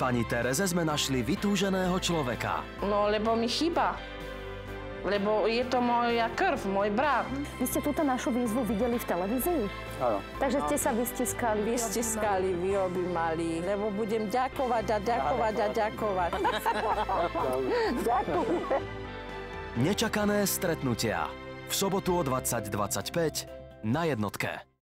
Pani Tereze sme našli vytúženého človeka. No, lebo mi chýba. Lebo je to moja krv, môj brat. Vy ste túto našu výzvu videli v televízii? Áno. Takže ste sa vystiskali. Vystiskali, vyobímali, lebo budem ďakovať a ďakovať a ďakovať. Ďakujem. Nečakané stretnutia. V sobotu o 20.25 na jednotke.